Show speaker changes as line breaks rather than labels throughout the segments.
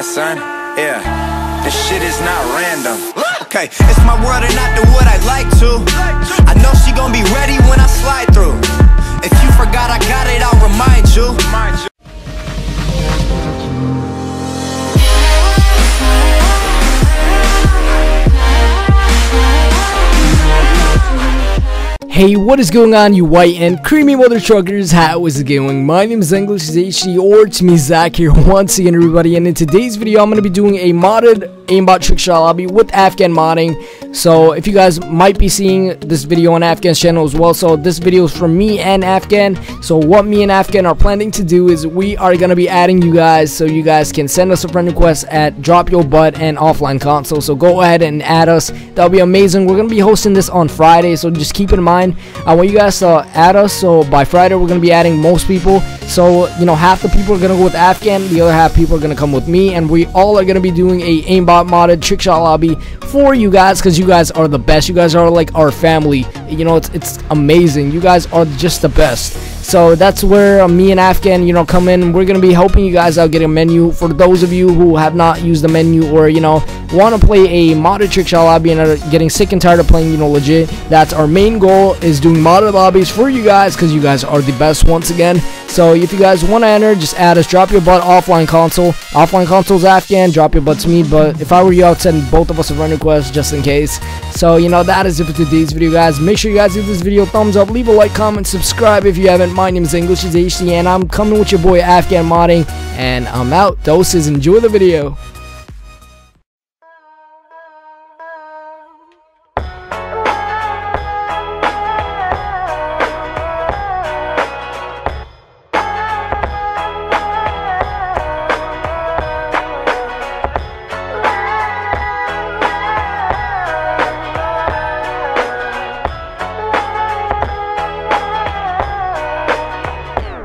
understand, son? Yeah, this shit is not random. Okay, it's my world and not do what I like to. I know she gon' be ready when I slide through.
Hey, what is going on, you white and creamy mother truckers? How is it going? My name is NGlitches HD, or it's me, Zach, here once again, everybody. And in today's video, I'm going to be doing a modded aimbot trick shot lobby with Afghan modding. So, if you guys might be seeing this video on Afghan's channel as well. So, this video is from me and Afghan. So, what me and Afghan are planning to do is we are going to be adding you guys so you guys can send us a friend request at Drop Your Butt and Offline Console. So, go ahead and add us. That'll be amazing. We're going to be hosting this on Friday, so just keep in mind. I want you guys to add us. So, by Friday, we're going to be adding most people. So, you know, half the people are going to go with Afghan, the other half people are going to come with me, and we all are going to be doing a aimbot modded trick shot lobby for you guys because you guys are the best. You guys are like our family. You know, it's it's amazing. You guys are just the best. So that's where uh, me and Afghan, you know, come in. We're gonna be helping you guys out get a menu for those of you who have not used the menu or you know want to play a modded trick shot lobby and are getting sick and tired of playing, you know, legit. That's our main goal is doing modded lobbies for you guys because you guys are the best once again. So if you guys want to enter, just add us. Drop your butt offline console. Offline console's Afghan. Drop your butt to me. But if I were you, I'd send both of us a friend request just in case. So you know that is it for today's video, guys. Make sure you guys give this video a thumbs up, leave a like, comment, subscribe if you haven't. My name is NGlitches HD, and I'm coming with your boy Afghan Modding, and I'm out. Doses. Enjoy the video.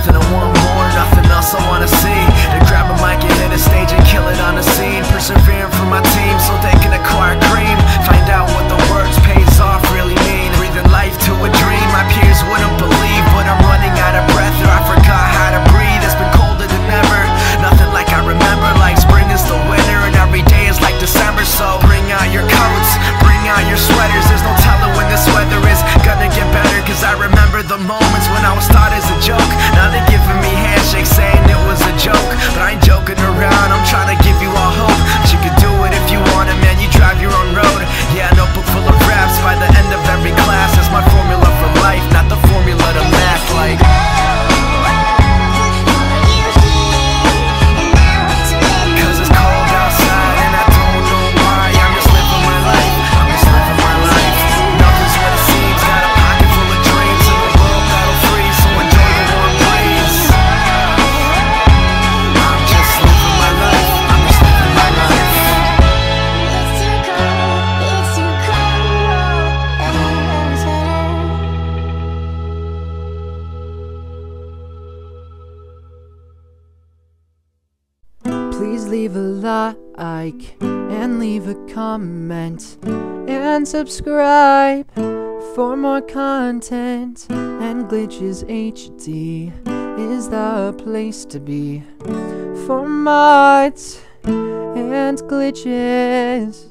Nothing I want more, nothing else I wanna see. To grab a mic and hit a stage and kill it on the scene. Persevering for my team so they can acquire cream. Find out what the words pays off really mean. Breathing life to a dream. My peers wouldn't believe But I'm running out of breath or I forgot how to breathe. It's been colder than ever, nothing like I remember. Like spring is the winter and every day is like December. So bring out your coats, bring out your sweaters. There's no telling when this weather is gonna get better Cause I remember the moments when I was thought
Please leave a like and leave a comment and subscribe for more content. NGlitches HD is the place to be for mods and glitches.